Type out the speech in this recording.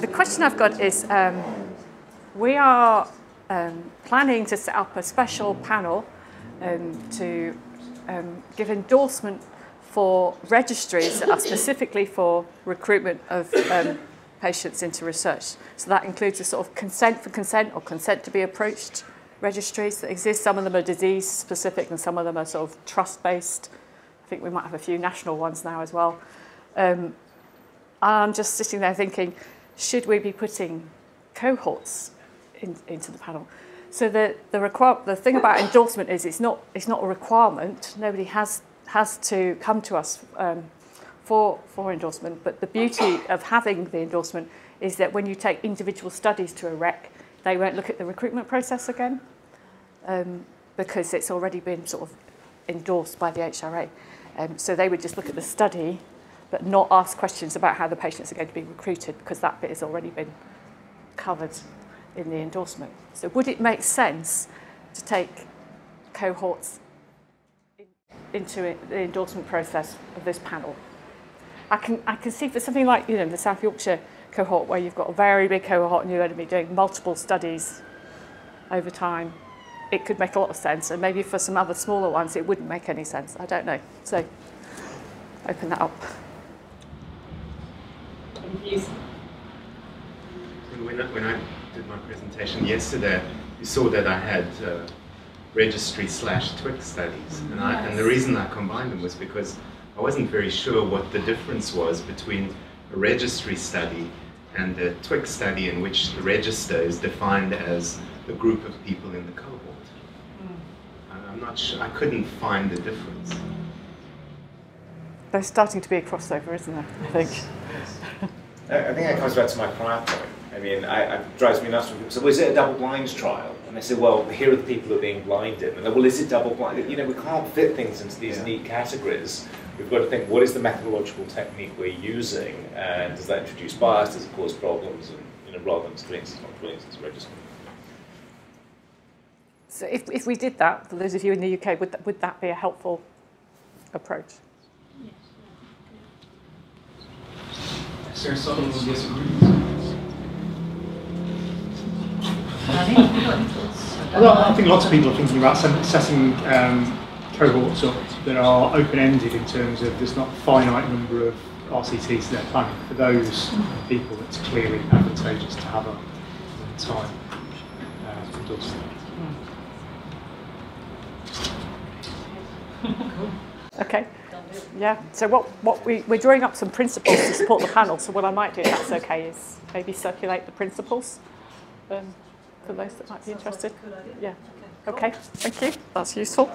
the question I've got is um, we are um, planning to set up a special panel um, to um, give endorsement for registries that are specifically for recruitment of um, patients into research. So that includes a sort of consent for consent or consent to be approached registries that exist. Some of them are disease specific and some of them are sort of trust based. I think we might have a few national ones now as well. Um, I'm just sitting there thinking, should we be putting cohorts in, into the panel? So the, the, the thing about endorsement is it's not, it's not a requirement. Nobody has, has to come to us um, for, for endorsement. But the beauty of having the endorsement is that when you take individual studies to a REC, they won't look at the recruitment process again um, because it's already been sort of endorsed by the HRA. Um, so they would just look at the study but not ask questions about how the patients are going to be recruited because that bit has already been covered in the endorsement. So would it make sense to take cohorts in, into the endorsement process of this panel? I can, I can see for something like you know the South Yorkshire cohort where you've got a very big cohort and you're going to be doing multiple studies over time, it could make a lot of sense. And maybe for some other smaller ones, it wouldn't make any sense. I don't know. So open that up. When I, when I did my presentation yesterday, you saw that I had uh, registry slash TWIC studies. And, I, and the reason I combined them was because I wasn't very sure what the difference was between a registry study and the TWIC study in which the register is defined as the group of people in the cohort. Mm. I'm not sure, I couldn't find the difference. There's starting to be a crossover, isn't there, I think? I think that comes back to my prior point. I mean, I, it drives me nuts when people say, well, is it a double blind trial? And they say, well, here are the people who are being blinded. And they well, is it double blind? You know, we can't fit things into these yeah. neat categories. We've got to think, what is the methodological technique we're using? And does that introduce bias? Does it cause problems? And, you know, rather than doing it's not doing it's register. So if, if we did that, for those of you in the UK, would that, would that be a helpful approach? Sir Sutton will disagree. Well, I think lots of people are thinking about setting um, cohorts up that are open-ended in terms of there's not a finite number of RCTs they're planning. For those people, it's clearly advantageous to have a time uh, endorsement. Okay. Yeah. So what, what we, we're drawing up some principles to support the panel. So what I might do, if that's okay, is maybe circulate the principles um, for those that might be interested. Yeah. Okay. Thank you. That's useful.